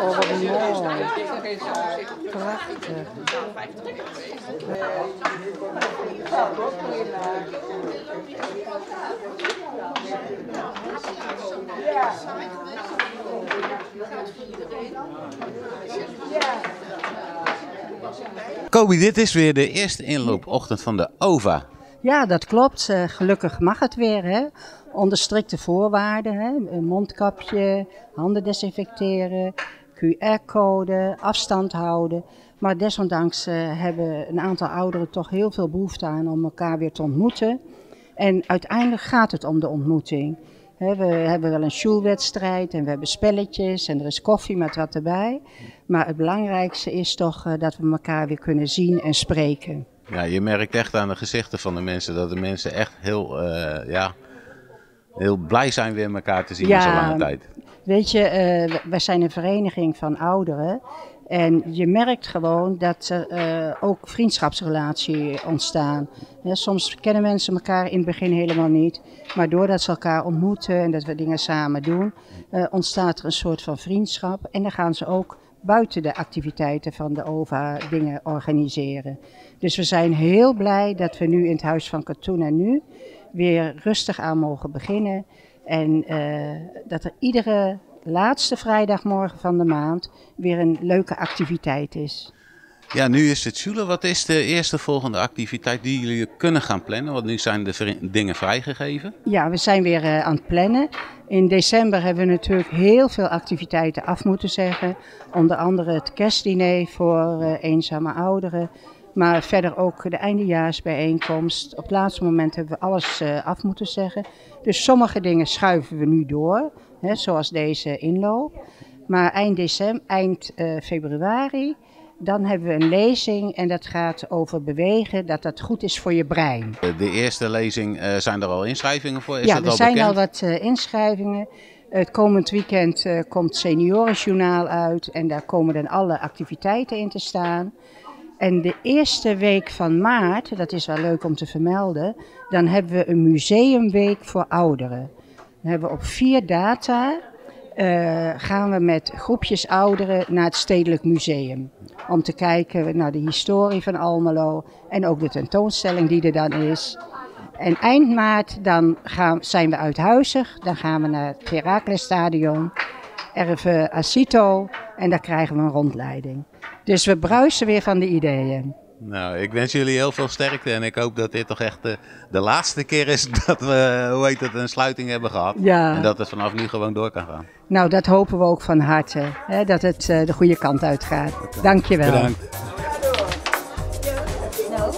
Oh, wat mooi. Prachtig. Kobi, dit is weer de eerste inloopochtend van de OVA. Ja, dat klopt. Eh, gelukkig mag het weer, hè. Onder strikte voorwaarden, hè. Een mondkapje, handen desinfecteren, QR-code, afstand houden. Maar desondanks eh, hebben een aantal ouderen toch heel veel behoefte aan om elkaar weer te ontmoeten. En uiteindelijk gaat het om de ontmoeting. We hebben wel een schoolwedstrijd en we hebben spelletjes en er is koffie met wat erbij. Maar het belangrijkste is toch eh, dat we elkaar weer kunnen zien en spreken. Ja, je merkt echt aan de gezichten van de mensen dat de mensen echt heel, eh, ja, heel blij zijn weer elkaar te zien in zo'n lange tijd. Weet je, eh, wij zijn een vereniging van ouderen. En je merkt gewoon dat er uh, ook vriendschapsrelaties ontstaan. soms kennen mensen elkaar in het begin helemaal niet. Maar doordat ze elkaar ontmoeten en dat we dingen samen doen, uh, ontstaat er een soort van vriendschap. En dan gaan ze ook buiten de activiteiten van de OVA dingen organiseren. Dus we zijn heel blij dat we nu in het Huis van Katoen en Nu weer rustig aan mogen beginnen. En uh, dat er iedere laatste vrijdagmorgen van de maand weer een leuke activiteit is. Ja, nu is het Zule. Wat is de eerste volgende activiteit die jullie kunnen gaan plannen? Want nu zijn de dingen vrijgegeven. Ja, we zijn weer uh, aan het plannen. In december hebben we natuurlijk heel veel activiteiten af moeten zeggen. Onder andere het kerstdiner voor uh, eenzame ouderen. Maar verder ook de eindejaarsbijeenkomst. Op het laatste moment hebben we alles uh, af moeten zeggen. Dus sommige dingen schuiven we nu door, hè, zoals deze inloop. Maar eind december, eind uh, februari, dan hebben we een lezing en dat gaat over bewegen, dat dat goed is voor je brein. De eerste lezing, uh, zijn er al inschrijvingen voor? Is ja, dat er al zijn bekend? al wat uh, inschrijvingen. Het komend weekend komt Seniorenjournaal uit en daar komen dan alle activiteiten in te staan. En de eerste week van maart, dat is wel leuk om te vermelden, dan hebben we een museumweek voor ouderen. Dan hebben we op vier data uh, gaan we met groepjes ouderen naar het Stedelijk Museum. Om te kijken naar de historie van Almelo en ook de tentoonstelling die er dan is. En eind maart dan gaan, zijn we uithuizig. Dan gaan we naar het Heraclesstadion, Erve Asito en daar krijgen we een rondleiding. Dus we bruisen weer van de ideeën. Nou, ik wens jullie heel veel sterkte en ik hoop dat dit toch echt de, de laatste keer is dat we, hoe heet het, een sluiting hebben gehad. Ja. En dat het vanaf nu gewoon door kan gaan. Nou, dat hopen we ook van harte, hè, dat het uh, de goede kant uitgaat. Dank je wel. Bedankt. Nou,